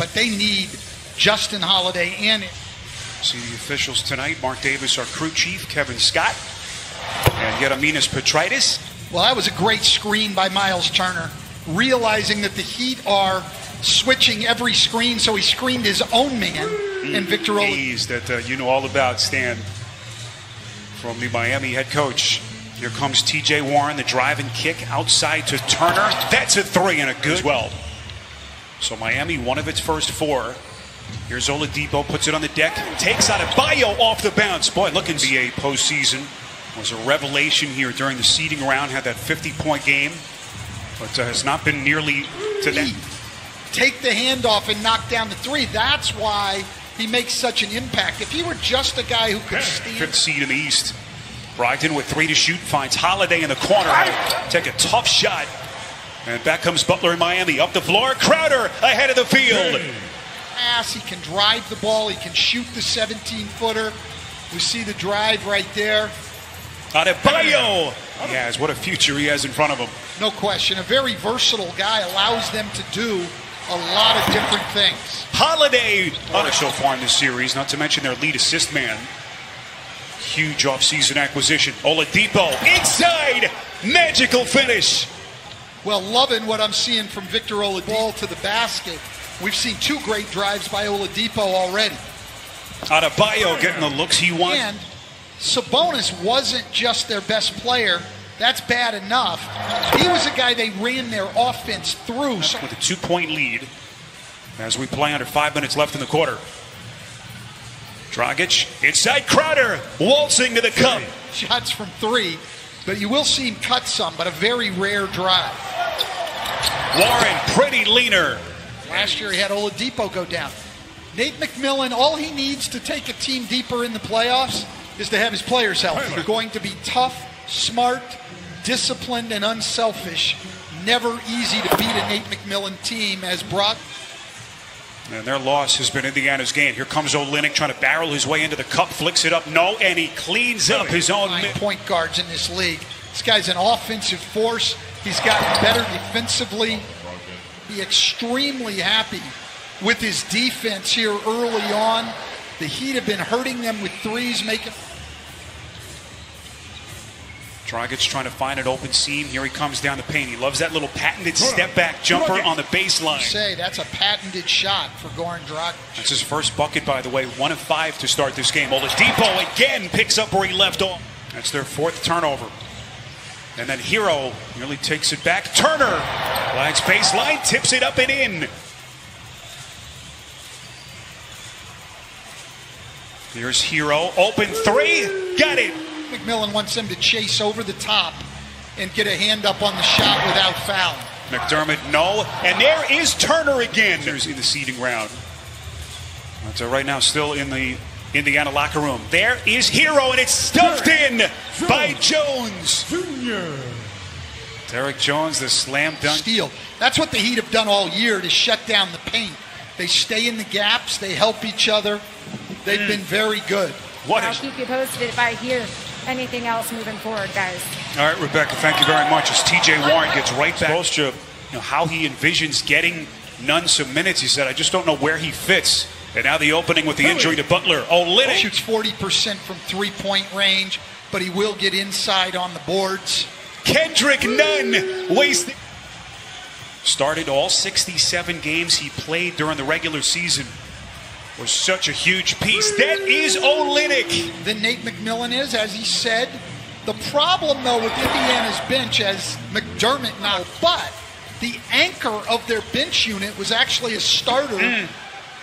but they need Justin Holiday in it. See the officials tonight. Mark Davis, our crew chief, Kevin Scott, and Gediminas Petraitis. Well, that was a great screen by Miles Turner, realizing that the Heat are switching every screen, so he screened his own man, and Victor Oladipo. Ease that uh, you know all about, Stan, from the Miami head coach. Here comes T.J. Warren, the drive and kick outside to Turner. That's a three and a good as well. So Miami, one of its first four. Here's Oladipo, puts it on the deck, takes out a bio off the bounce. Boy, looking to be a postseason. Was a revelation here during the seeding round, had that 50 point game, but uh, has not been nearly to that. Take the handoff and knock down the three. That's why he makes such an impact. If he were just a guy who could stand. Fifth seed in the East. Brogdon with three to shoot, finds Holiday in the corner. Take a tough shot. And back comes Butler in Miami. Up the floor. Crowder ahead of the field. Pass. He can drive the ball. He can shoot the 17 footer. We see the drive right there. Adebayo. He has. What a future he has in front of him. No question. A very versatile guy allows them to do a lot of different things. Holiday on a so far in this series, not to mention their lead assist man. Huge offseason acquisition. Oladipo inside. Magical finish. Well, loving what I'm seeing from Victor Oladipo Ball to the basket. We've seen two great drives by Oladipo already. Adebayo getting the looks he wants. And Sabonis wasn't just their best player. That's bad enough. He was a guy they ran their offense through. So With a two point lead as we play under five minutes left in the quarter. Dragic inside Crowder, waltzing to the cup. shots from three, but you will see him cut some, but a very rare drive. Warren, pretty leaner. Last year he had Oladipo go down. Nate McMillan, all he needs to take a team deeper in the playoffs is to have his players healthy. They're going to be tough, smart, disciplined, and unselfish. Never easy to beat a Nate McMillan team as Brock. And their loss has been Indiana's gain. Here comes Olynyk trying to barrel his way into the cup, flicks it up, no, and he cleans up his own. Nine point guards in this league. This guy's an offensive force. He's gotten better defensively. Be extremely happy with his defense here early on. The Heat have been hurting them with threes, making. Dragic trying to find an open seam. Here he comes down the paint. He loves that little patented step back jumper on the baseline. Say that's a patented shot for Goran Dragic. That's his first bucket, by the way. One of five to start this game. Oladipo again picks up where he left off. That's their fourth turnover. And then Herro nearly takes it back. Turner, lags baseline, tips it up and in. Here's Herro, open three, got it. McMillan wants them to chase over the top and get a hand up on the shot without fouling. McDermott, no. And there is Turner again. There's in the seeding round. So right now, still in the Indiana locker room. There is Herro, and it's stuffed in by Jones. Junior. Derrick Jones, the slam dunk. Steal. That's what the Heat have done all year to shut down the paint. They stay in the gaps. They help each other. They've been very good. What I'll is? keep you posted if I hear anything else moving forward, guys. All right, Rebecca, thank you very much. As TJ Warren gets right back, Spoelstra, you know how he envisions getting none some minutes. He said, "I just don't know where he fits." And now the opening with the injury to Butler. Oh, Linux. Shoots 40% from three point range, but he will get inside on the boards. Kendrick Nunn wasted. Started all 67 games he played during the regular season. Was such a huge piece. That is Olynyk. Than Nate McMillan is, as he said. The problem, though, with Indiana's bench, as McDermott now, but the anchor of their bench unit was actually a starter mm.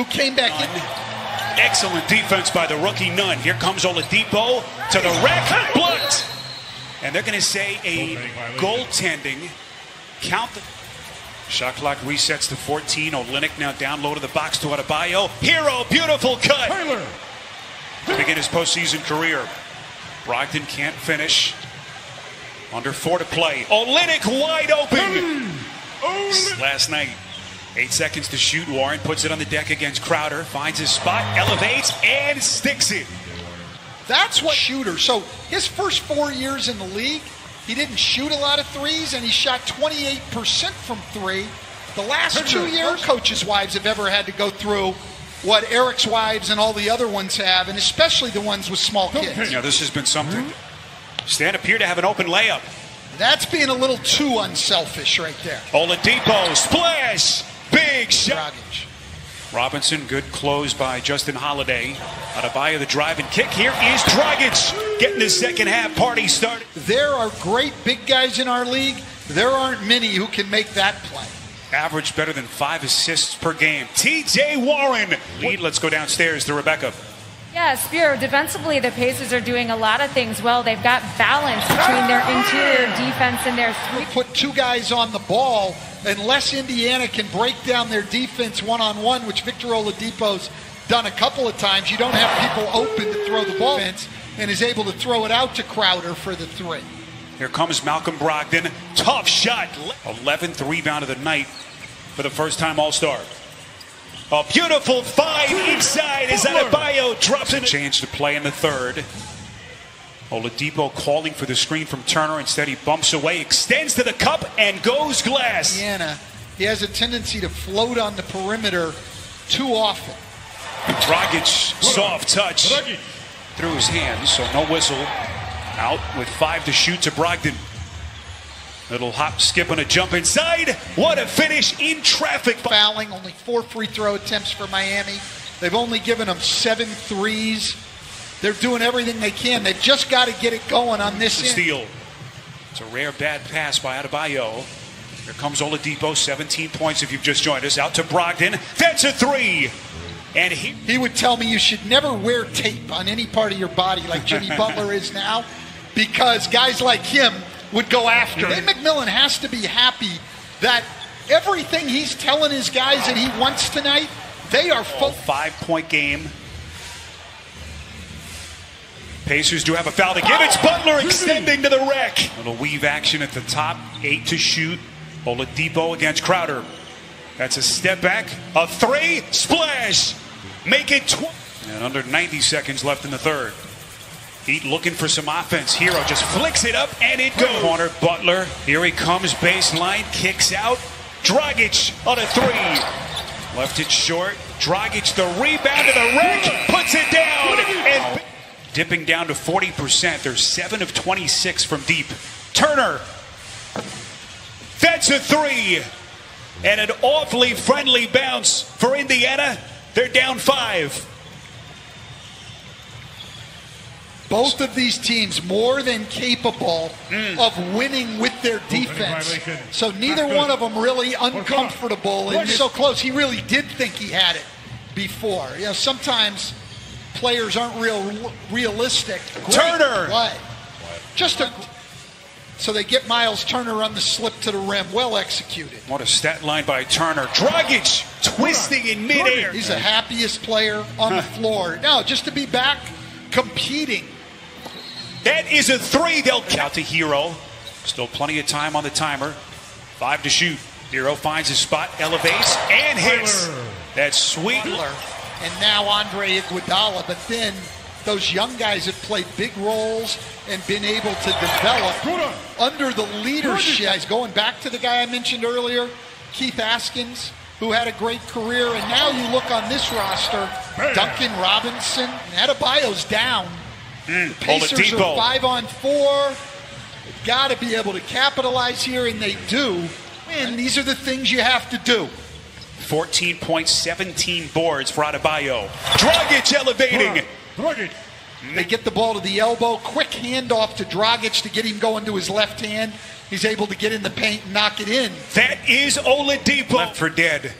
Who came back in. Excellent defense by the rookie Nunn. Here comes Oladipo to the rack. Blocked. And they're going to say a goaltending. Count the. Shot clock resets to 14. Olynyk now down low to the box to Adebayo. Herro, beautiful cut. Tyler. To begin his postseason career. Brogdon can't finish. Under four to play. Olynyk wide open. Last night. Eight seconds to shoot. Warren puts it on the deck against Crowder. Finds his spot, elevates, and sticks it. That's what shooter. So his first four years in the league, he didn't shoot a lot of threes, and he shot 28% from three. The last two years, coaches' wives have ever had to go through what Eric's wives and all the other ones have, and especially the ones with small kids. Yeah, this has been something. Stan appeared to have an open layup. That's being a little too unselfish right there. Oladipo, splash! Big shot. Dragic. Robinson, good close by Justin Holiday. Adebayo, the drive and kick. Here is Dragic getting the second half party started. There are great big guys in our league. There aren't many who can make that play. Average better than five assists per game. TJ Warren. Lead, let's go downstairs to Rebecca. Yeah, Spero, defensively, the Pacers are doing a lot of things well. They've got balance between their interior defense and their three. Put two guys on the ball unless Indiana can break down their defense one on one, which Victor Oladipo's done a couple of times. You don't have people open to throw the ball and is able to throw it out to Crowder for the three. Here comes Malcolm Brogdon. Tough shot. 11th rebound of the night for the first time All Star. A beautiful find inside as Adebayo drops it. Change to play in the third. Oladipo calling for the screen from Turner. Instead, he bumps away, extends to the cup, and goes glass. Indiana, he has a tendency to float on the perimeter too often. Dragic, soft touch through his hands, so no whistle. Out with five to shoot to Brogdon. Little hop, skip, and a jump inside. What a finish in traffic. Fouling, only four free throw attempts for Miami. They've only given them seven threes. They're doing everything they can. They've just got to get it going on this. Steal. It's a rare bad pass by Adebayo. Here comes Oladipo, 17 points if you've just joined us. Out to Brogdon. That's a three. And he, He would tell me you should never wear tape on any part of your body like Jimmy Butler is now because guys like him would go after. Nate McMillan has to be happy that everything he's telling his guys that he wants tonight, they are oh, full. five point game. Pacers do have a foul to give. It's Butler extending to the rack. Little weave action at the top. Eight to shoot. Oladipo against Crowder. That's a step back. A three. Splash. Make it 20. And under 90 seconds left in the third. Heat looking for some offense. Herro just flicks it up and it goes. Corner Butler. Here he comes. Baseline. Kicks out. Dragic on a three. Left it short. Dragic the rebound to the rack. Puts it down. And dipping down to 40%. They're 7 of 26 from deep. Turner. That's a three. And an awfully friendly bounce for Indiana. They're down five. Both of these teams more than capable of winning with their defense. So neither one of them really uncomfortable and so close. He really did think he had it before. You know, sometimes players aren't real realistic. Great Turner! play. Just a so they get Miles Turner on the slip to the rim. Well executed. What a stat line by Turner. Dragic twisting in midair. He's the happiest player on the floor. Now, just to be back competing. That is a three. They'll count to Herro. Still plenty of time on the timer. Five to shoot. Herro finds his spot, elevates, and hits. That's sweet. Butler, and now Andre Iguodala. But then those young guys have played big roles and been able to develop under the leadership. He's going back to the guy I mentioned earlier, Keith Askins, who had a great career. And now you look on this roster, Duncan Robinson, and Adebayo's down. Mm. The Pacers Oladipo. are five on four. They've got to be able to capitalize here, and they do. And these are the things you have to do. 14 points, 17 boards for Adebayo. Dragic elevating. Mm. They get the ball to the elbow, quick handoff to Dragic to get him going to his left hand. He's able to get in the paint and knock it in. That is Oladipo. Left for dead.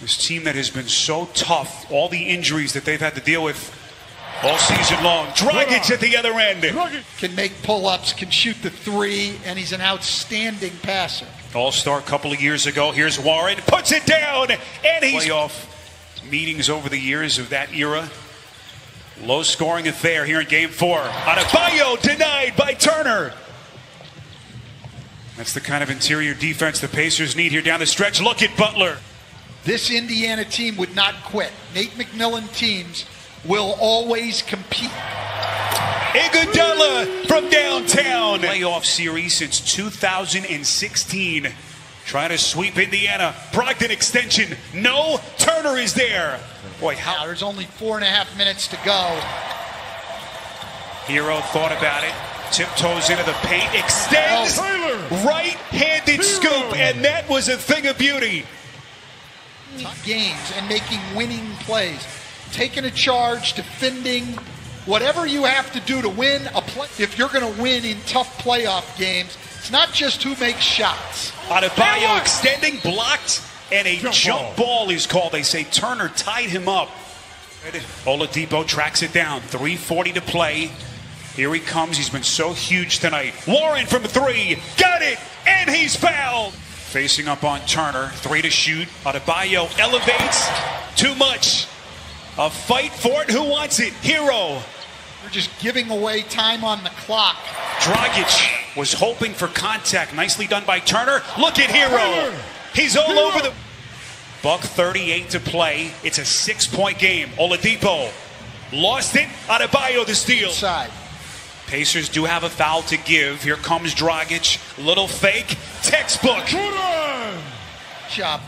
This team that has been so tough, all the injuries that they've had to deal with all season long. Dragic at the other end. Can make pull ups, can shoot the three, and he's an outstanding passer. All star a couple of years ago. Here's Warren, puts it down, and he's playoff meetings over the years of that era. Low scoring affair here in game four. Adebayo denied by Turner. That's the kind of interior defense the Pacers need here down the stretch. Look at Butler. This Indiana team would not quit. Nate McMillan teams will always compete. Iguodala from downtown. Playoff series since 2016. Trying to sweep Indiana. Brogdon extension. No. Turner is there. Boy, Now, how there's only four and a half minutes to go. Herro thought about it. Tiptoes into the paint. Extends. Oh. Right-handed scoop, and that was a thing of beauty. Games and making winning plays, taking a charge, defending, whatever you have to do to win a play. If you're going to win in tough playoff games, it's not just who makes shots. Adebayo extending, blocked, and a jump, ball. is called. They say Turner tied him up. Oladipo tracks it down. 3.40 to play. Here he comes. He's been so huge tonight. Warren from three. Got it. And he's fouled. Facing up on Turner. Three to shoot. Adebayo elevates. Too much. A fight for it. Who wants it? Herro. You're just giving away time on the clock. Dragic was hoping for contact. Nicely done by Turner. Look at Herro. He's all over the. Buck 38 to play. It's a six point game. Oladipo lost it. Adebayo the steal. Side. Pacers do have a foul to give. Here comes Dragic. Little fake. Textbook. job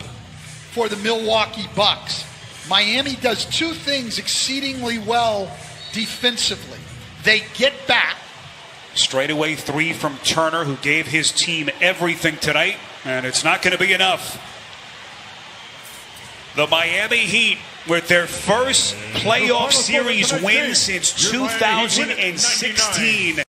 for the Milwaukee Bucks. Miami does two things exceedingly well defensively. They get back, Straightaway three from Turner, who gave his team everything tonight, and it's not going to be enough. The Miami Heat, with their first playoff series win since 2016.